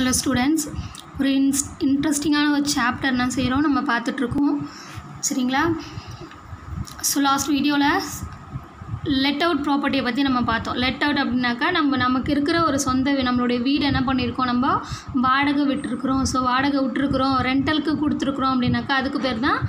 Hello students ஒரு இன்ஸ் இன்ட்ரெஸ்டிங்கான ஒரு சாப்டர் என்ன செய்கிறோம் நம்ம பார்த்துட்ருக்கோம். சரிங்களா? ஸோ லாஸ்ட் வீடியோவில் லெட் அவுட் ப்ராப்பர்ட்டியை பற்றி நம்ம பார்த்தோம். லெட் அவுட் அப்படின்னாக்கா நம்ம நமக்கு இருக்கிற ஒரு சொந்த நம்மளுடைய வீடு என்ன பண்ணியிருக்கோம்? நம்ம வாடகை விட்டுருக்குறோம். ஸோ வாடகை விட்டுருக்குறோம். ரெண்டலுக்கு கொடுத்துருக்குறோம் அப்படின்னாக்கா அதுக்கு பேர் தான்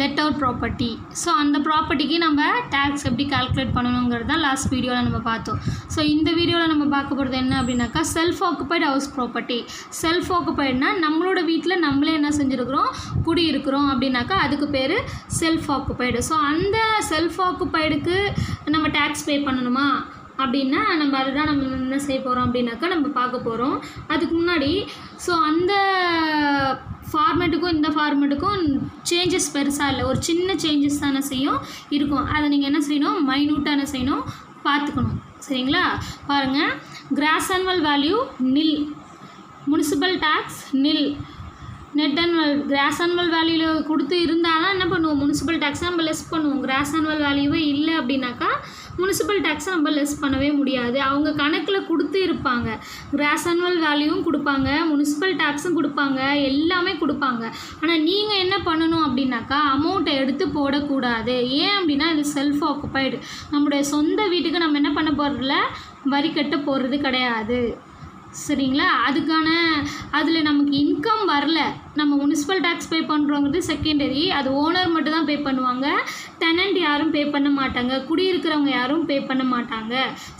லெட் அவுட் ப்ராப்பர்ட்டி ஸோ அந்த ப்ராப்பர்ட்டிக்கு நம்ம டேக்ஸ் எப்படி கால்குலேட் பண்ணணுங்கிறது தான் லாஸ்ட் வீடியோவில் நம்ம பார்த்தோம். ஸோ இந்த வீடியோவில் நம்ம பார்க்க போகிறது என்ன அப்படின்னாக்கா self occupied house property self ஆக்குபைடுனா நம்மளோட வீட்டில் நம்மளே என்ன செஞ்சுருக்கிறோம்? குடியிருக்கிறோம் அப்படின்னாக்கா அதுக்கு பேர் செல்ஃப் ஆக்குபைடு ஸோ அந்த செல்ஃப் ஆக்குபைடுக்கு நம்ம டேக்ஸ் பே பண்ணணுமா? அப்படின்னா நம்ம அதுதான் நம்ம என்ன செய்ய போகிறோம் அப்படின்னாக்கா நம்ம பார்க்க போகிறோம் அதுக்கு முன்னாடி ஸோ அந்த ஃபார்மேட்டுக்கும் இந்த ஃபார்மேட்டுக்கும் சேஞ்சஸ் பெருசாக இல்லை. ஒரு சின்ன சேஞ்சஸ் தானே செய்யும் இருக்கும். அதை நீங்கள் என்ன செய்யணும்? மைனூட்டான என்ன செய்யணும். பார்த்துக்கணும். சரிங்களா? பாருங்கள் gross annual value nil municipal tax nil net annual gross annual வேல்யூவில் கொடுத்து இருந்தால் தான் என்ன பண்ணுவோம்? முனிசிபல் டேக்ஸை நம்ம லெஸ் பண்ணுவோம். கிராஸ் அன்வல் வேல்யூவே இல்லை அப்படின்னாக்கா முனிசிபல் டேக்ஸை நம்ம லெஸ் பண்ணவே முடியாது. அவங்க கணக்கில் கொடுத்து இருப்பாங்க. கிராஸ் அன்வல் வேல்யூவும் கொடுப்பாங்க முனிசிபல் டேக்ஸும் கொடுப்பாங்க எல்லாமே கொடுப்பாங்க. ஆனால் நீங்கள் என்ன பண்ணணும் அப்படின்னாக்கா அமௌண்ட்டை எடுத்து போடக்கூடாது. ஏன் அப்படின்னா இது செல்ஃப் ஆக்குப்பைடு நம்முடைய சொந்த வீட்டுக்கு நம்ம என்ன பண்ண போகிறதில்ல வரி கட்ட போகிறது கிடையாது. சரிங்களா? அதுக்கான அதில் நமக்கு இன்கம் வரல. நம்ம முனிசிபல் டேக்ஸ் பே பண்ணுறோங்கிறது செகண்டரி அது ஓனர் மட்டும் தான் பே பண்ணுவாங்க. டெனண்ட் யாரும் பே பண்ண மாட்டாங்க. குடியிருக்கிறவங்க யாரும் பே பண்ண மாட்டாங்க.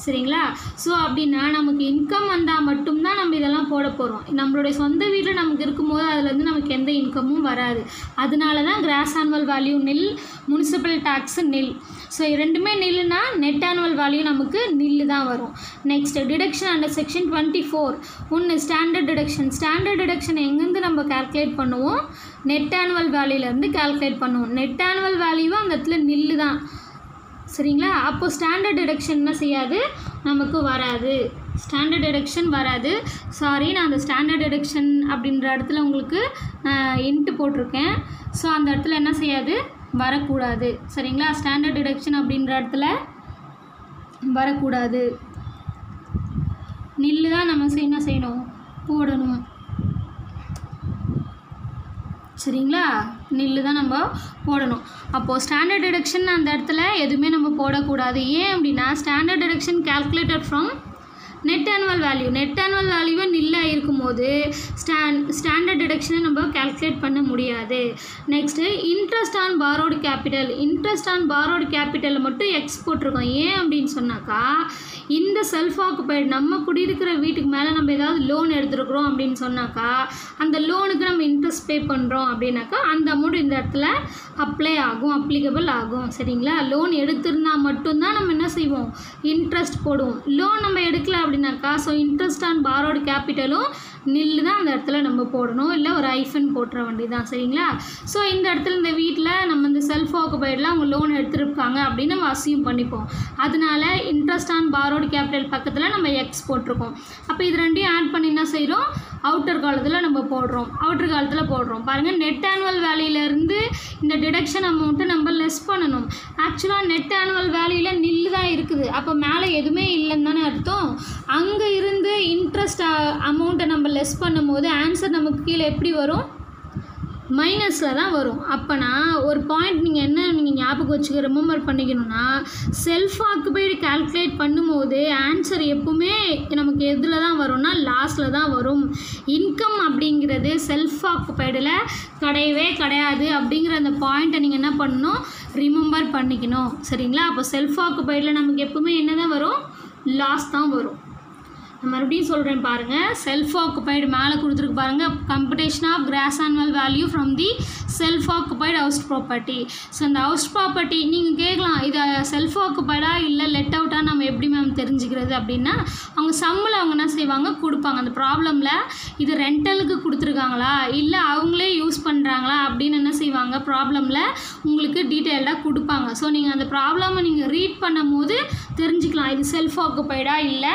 சரிங்களா? ஸோ அப்படின்னா நமக்கு இன்கம் வந்தால் மட்டும்தான் தான் போட போகிறோம் நம்மளுடைய சொந்த வீட்டில் நமக்கு இருக்கும்போது அதுலேருந்து நமக்கு எந்த இன்கமும் வராது. அதனால தான் gross annual value nil municipal tax nil so ரெண்டுமே நில்லுனா நெட் ஆனுவல் வேல்யூ நமக்கு நில்லு தான் வரும். Next deduction under section twenty four ஒன்று ஸ்டாண்டர்ட் டிடக்ஷன் ஸ்டாண்டர்ட் டிடக்ஷன் எங்கேருந்து நம்ம கால்குலேட் பண்ணுவோம்? நெட் ஆனுவல் வேல்யூலேருந்து கால்குலேட் பண்ணுவோம். நெட் ஆனுவல் வேல்யூவும் அந்த இடத்துல நில்லு தான் சரிங்களா? அப்போ ஸ்டாண்டர்ட் டிடக்ஷன் என்ன செய்யாது? நமக்கு வராது. ஸ்டாண்டர்ட் டிடக்ஷன் வராது. சாரி நான் அந்த ஸ்டாண்டர்ட் டிடக்ஷன் அப்படின்ற இடத்துல உங்களுக்கு இன்ட்டு போட்டிருக்கேன். ஸோ அந்த இடத்துல என்ன செய்யாது? வரக்கூடாது. சரிங்களா? ஸ்டாண்டர்ட் டிடக்ஷன் அப்படின்ற இடத்துல வரக்கூடாது. நில்லு தான் நம்ம என்ன செய்யணும்? போடணும். சரிங்களா? நில்லு தான் நம்ம போடணும். அப்போது ஸ்டாண்டர்ட் டிடக்ஷன் அந்த இடத்துல எதுவுமே நம்ம போடக்கூடாது. ஏன் அப்படின்னா standard deduction calculated from net annual value net annual வேல்யூவை போது ஸ்டாண்ட் ஸ்டாண்டர்ட் டிடக்ஷனை நம்ம கால்குலேட் பண்ண முடியாது. Next interest on borrowed capital interest on borrowed கேபிட்டலில் மட்டும் எக்ஸ் போட்டிருக்கோம். ஏன் அப்படின்னு சொன்னாக்கா இந்த செல்ஃப் ஆக்குபைடு நம்ம குடியிருக்கிற வீட்டுக்கு மேலே நம்ம ஏதாவது லோன் எடுத்துருக்குறோம் அப்படின்னு சொன்னாக்கா அந்த லோனுக்கு நம்ம இன்ட்ரெஸ்ட் பே பண்ணுறோம் அப்படின்னாக்கா அந்த அமௌண்ட் இந்த இடத்துல அப்ளை ஆகும் அப்ளிகபிள் ஆகும். சரிங்களா? லோன் எடுத்திருந்தா மட்டும்தான் நம்ம என்ன செய்வோம்? இன்ட்ரெஸ்ட் போடுவோம். லோன் நம்ம எடுக்கல அப்படின்னாக்கா ஸோ இன்ட்ரெஸ்ட் ஆன் பாரோடு கேபிட்டலும் நில்லு தான் அந்த இடத்துல நம்ம போடணும். இல்லை ஒரு ஐஃபன் போட்டுற வேண்டியது தான் சரிங்களா? ஸோ இந்த இடத்துல இந்த வீட்டில் நம்ம இந்த செல்ஃப் ஆக்குபைடில் அவங்க லோன் எடுத்துருப்பாங்க அப்படின்னு நம்ம அசியூம் பண்ணிப்போம். அதனால இன்ட்ரெஸ்ட் ஆன் பாரோடு கேபிட்டல் பக்கத்தில் நம்ம எக்ஸ் போட்டிருக்கோம். அப்போ இது ரெண்டையும் ஆட் பண்ணி என்ன செய்கிறோம் அவுட்டர் காலத்தில் நம்ம போடுறோம். அவுட்டர் காலத்தில் போடுறோம். பாருங்கள் நெட் ஆனுவல் வேலையிலேருந்து இந்த டிடக்ஷன் அமௌண்ட்டை நம்ம லெஸ் பண்ணணும். ஆக்சுவலாக நெட் ஆனுவல் வேலையில் நில் தான் இருக்குது. அப்போ மேலே எதுவுமே இல்லைன்னு தானே அர்த்தம்? அங்கே இருந்து இன்ட்ரெஸ்ட் uh, அமௌண்ட்டை நம்ம லெஸ் பண்ணும்போது ஆன்சர் நமக்கு கீழே எப்படி வரும்? மைனஸில் தான் வரும். அப்போனா ஒரு பாயிண்ட் நீங்கள் என்ன நீங்கள் ஞாபகம் வச்சுக்க ரிமெம்பர் பண்ணிக்கணும்னா செல்ஃப் ஆக்குபைடு கால்குலேட் பண்ணும்போது ஆன்சர் எப்பவுமே நமக்கு எதில் தான் வரும்னா லாஸ்ட்டில் தான் வரும். இன்கம் அப்படிங்கிறது செல்ஃப் ஆக்குபைடில் கிடையவே கிடையாது அப்படிங்கிற அந்த பாயிண்ட்டை நீங்கள் என்ன பண்ணணும்? ரிமெம்பர் பண்ணிக்கணும். சரிங்களா? அப்போ செல்ஃப் ஆக்குபைடில் நமக்கு எப்பவுமே என்ன தான் வரும்? லாஸ் தான் வரும். மறுபடியும் சொல்கிறேன் பாருங்கள் செல்ஃப் ஆக்குபைடு மேலே கொடுத்துருக்கு பாருங்கள் computation of gross annual value from the self occupied house property so அந்த ஹவுஸ் ப்ராப்பர்ட்டி நீங்கள் கேட்கலாம் இதை செல்ஃப் ஆக்குபைடா இல்லை லெட் அவுட்டாக நம்ம எப்படி மேம் தெரிஞ்சுக்கிறது அப்படின்னா அவங்க சம்மில் அவங்க என்ன செய்வாங்க? கொடுப்பாங்க. அந்த ப்ராப்ளமில் இது ரெண்டலுக்கு கொடுத்துருக்காங்களா? இல்லை அவங்களே யூஸ் பண்ணுறாங்களா அப்படின்னு என்ன செய்வாங்க? ப்ராப்ளமில் உங்களுக்கு டீட்டெயில்டாக கொடுப்பாங்க. ஸோ நீங்கள் அந்த ப்ராப்ளமை நீங்கள் ரீட் பண்ணும்போது தெரிஞ்சுக்கலாம். இது செல்ஃப் ஆக்குபைடா இல்லை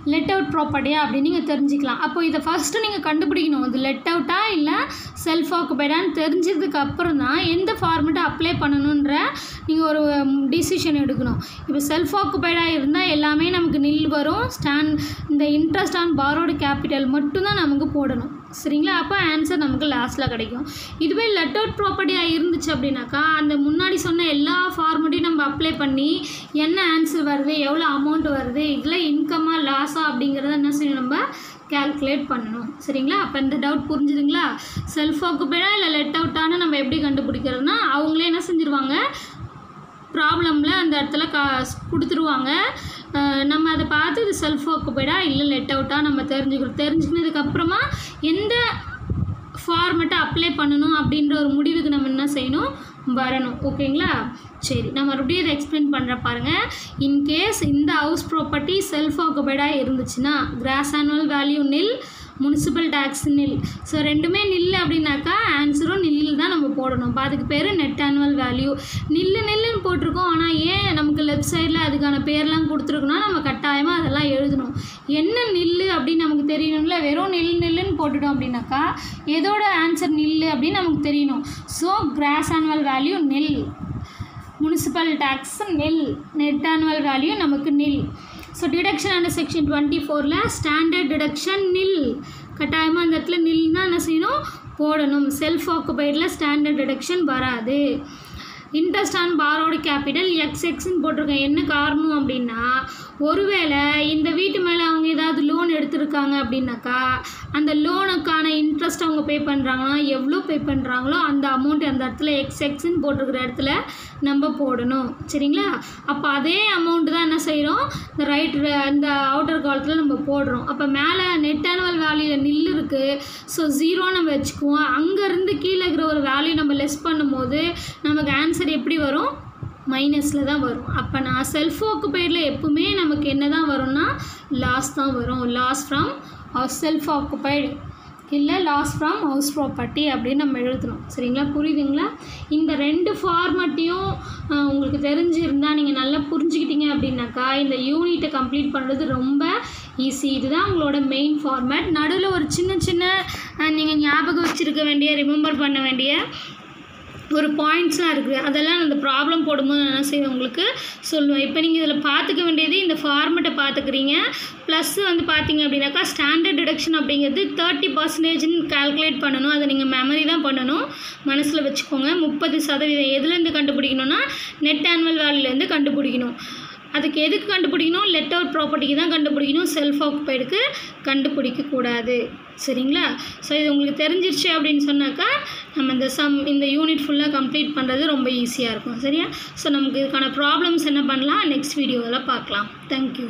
லெட் அவுட் ப்ராப்பர்ட்டியா அப்படின்னு நீங்கள் தெரிஞ்சுக்கலாம். அப்போ இதை ஃபஸ்ட்டு நீங்கள் கண்டுபிடிக்கணும். இது லெட் அவுட்டா இல்லை செல்ஃப் ஆக்குபைடான்னு தெரிஞ்சதுக்கு அப்புறம் தான் எந்த ஃபார்மெட்டை அப்ளை பண்ணணுன்ற நீங்கள் ஒரு டிசிஷன் எடுக்கணும். இப்போ செல்ஃப் ஆக்குபைடாக இருந்தால் எல்லாமே நமக்கு நில் வரும். ஸ்டாண்ட் இந்த இன்ட்ரெஸ்ட் ஆன் பாரோடு கேபிட்டல் மட்டும்தான் நமக்கு போடணும். சரிங்களா? அப்போ ஆன்சர் நமக்கு லாஸ்ட்டில் கிடைக்கும். இதுவே லெட் அவுட் ப்ராப்பர்ட்டியாக இருந்துச்சு அப்படின்னாக்கா அந்த முன்னாடி சொன்ன எல்லா ஃபார்மெட்டையும் நம்ம அப்ளை பண்ணி என்ன ஆன்சர் வருது எவ்வளோ அமௌண்ட் வருது இதில் இன்கமாக லாஸ் அப்படிங்கிறத என்ன செய்யணும்? நம்ம கேல்குலேட் பண்ணணும். சரிங்களா? அப்போ இந்த டவுட் புரிஞ்சுதுங்களா? செல்ஃப் ஆக்குபைடாக இல்லை லெட் அவுட்டானு நம்ம எப்படி கண்டுபிடிக்கிறதுனா அவங்களே என்ன செஞ்சுருவாங்க? ப்ராப்ளமில் அந்த இடத்துல கா கொடுத்துருவாங்க. நம்ம அதை பார்த்து இது செல்ஃப் ஆக்குபைடா இல்லை லெட் அவுட்டாக நம்ம தெரிஞ்சுக்கிறோம் தெரிஞ்சுக்கினதுக்கப்புறமா எந்த ஃபார்மெட்டை அப்ளை பண்ணணும் அப்படின்ற ஒரு முடிவுக்கு நம்ம என்ன செய்யணும்? வரணும். ஓகேங்களா? சரி நான் மறுபடியும் இதை எக்ஸ்பிளைன் பண்ணுற பாருங்கள் இன்கேஸ் இந்த ஹவுஸ் ப்ராப்பர்ட்டி செல்ஃப் ஆக்குபைடாக இருந்துச்சுன்னா gross annual value nil municipal tax nil so ரெண்டுமே நில் அப்படின்னாக்கா ஆன்சரும் நில்லில் தான் நம்ம போடணும். இப்போ அதுக்கு பேர் நெட் ஆனுவல் வேல்யூ நில்லு நில்லுன்னு போட்டிருக்கோம். ஆனால் ஏன் நமக்கு லெஃப்ட் சைடில் அதுக்கான பேர்லாம் கொடுத்துருக்குன்னா நம்ம கட்டாயமாக அதெல்லாம் எழுதணும். என்ன நில்லு அப்படின்னு நமக்கு தெரியணும்ல? வெறும் நில் நில்லுன்னு போட்டுட்டோம் அப்படின்னாக்கா எதோட ஆன்சர் நில்லு அப்படின்னு நமக்கு தெரியணும். So gross annual value nil municipal tax nil net annual value நமக்கு nil so deduction under section twenty ஃபோரில் ஸ்டாண்டர்ட் டிடக்ஷன் நில் கட்டாயமாக அந்த இடத்துல நில் தான் என்ன செய்யணும்? போடணும். செல்ஃப் ஆக்குபைடில் ஸ்டாண்டர்ட் டிடக்ஷன் வராது. Interest on borrowed capital X எக்ஸ்ன்னு போட்டிருக்கேன். என்ன காரணம் அப்படின்னா ஒருவேளை இந்த வீட்டு மேலே அவங்க ஏதாவது இருக்காங்க அப்படின்னாக்கா அந்த லோனுக்கான இன்ட்ரெஸ்ட் அவங்க பே பண்ணுறாங்கன்னா எவ்வளோ பே பண்ணுறாங்களோ அந்த அமௌண்ட் அந்த இடத்துல எக்ஸ் எக்ஸ்ன்னு போட்டிருக்கிற இடத்துல நம்ம போடணும். சரிங்களா? அப்போ அதே அமௌண்ட் தான் என்ன செய்கிறோம் இந்த ரைட் இந்த அவுட்டர் காலத்தில் நம்ம போடுறோம். அப்போ மேலே நெட் ஆனுவல் வேல்யூவில் நில் இருக்குது ஸோ ஜீரோ நம்ம வச்சுக்குவோம். அங்கேருந்து கீழே இருக்கிற ஒரு வேல்யூ நம்ம லெஸ் பண்ணும்போது நமக்கு ஆன்சர் எப்படி வரும்? மைனஸில் தான் வரும். அப்போ நான் செல்ஃப் ஆக்குபைடில் எப்பவுமே நமக்கு என்ன தான் வரும்னா லாஸ் தான் வரும். லாஸ் ஃப்ரம் செல்ஃப் ஆக்குபைடு இல்லை லாஸ் ஃப்ரம் ஹவுஸ் ப்ராப்பர்ட்டி அப்படின்னு நம்ம எழுதுறோம் சரிங்களா? புரியுதுங்களா? இந்த ரெண்டு ஃபார்மட்டையும் உங்களுக்கு தெரிஞ்சிருந்தால் நீங்கள் நல்லா புரிஞ்சுக்கிட்டீங்க அப்படின்னாக்கா இந்த யூனிட்டை கம்ப்ளீட் பண்ணுறது ரொம்ப ஈஸி இதுதான் உங்களோட மெயின் ஃபார்மேட் நடுவில் ஒரு சின்ன சின்ன நீங்கள் ஞாபகம் வச்சுருக்க வேண்டிய ரிமெம்பர் பண்ண வேண்டிய ஒரு பாயிண்ட்ஸ்லாம் இருக்குது. அதெல்லாம் அந்த ப்ராப்ளம் போடும்போது நான் என்ன செய்வேன் உங்களுக்கு சொல்லுவேன். இப்போ நீங்கள் இதில் பார்த்துக்க வேண்டியது இந்த ஃபார்மெட்டை பார்த்துக்கிறீங்க. ப்ளஸ் வந்து பார்த்தீங்க அப்படின்னாக்கா ஸ்டாண்டர்ட் டிடக்ஷன் அப்படிங்கிறது தேர்ட்டி பர்சன்டேஜ்னு கால்குலேட் பண்ணணும். அதை நீங்கள் மெமரி தான் பண்ணணும். மனசில் வச்சுக்கோங்க. முப்பது சதவீதம் எதுலேருந்து கண்டுபிடிக்கணும்னா நெட் ஆனுவல் வேல்யூலேருந்து கண்டுபிடிக்கணும். அதுக்கு எதுக்கு கண்டுபிடிக்கணும்? லெட் அவுட் ப்ராப்பர்ட்டிக்கு தான் கண்டுபிடிக்கணும். செல்ஃப் ஆக்குபைடுக்கு கண்டுபிடிக்கக்கூடாது சரிங்களா? ஸோ இது உங்களுக்கு தெரிஞ்சிருச்சு அப்படின்னு சொன்னாக்கா நம்ம இந்த சம் இந்த யூனிட் ஃபுல்லாக கம்ப்ளீட் பண்ணுறது ரொம்ப ஈஸியாக இருக்கும். சரியா? ஸோ நமக்கு இதுக்கான ப்ராப்ளம்ஸ் என்ன பண்ணலாம்? நெக்ஸ்ட் வீடியோவில் பார்க்கலாம். தேங்க்யூ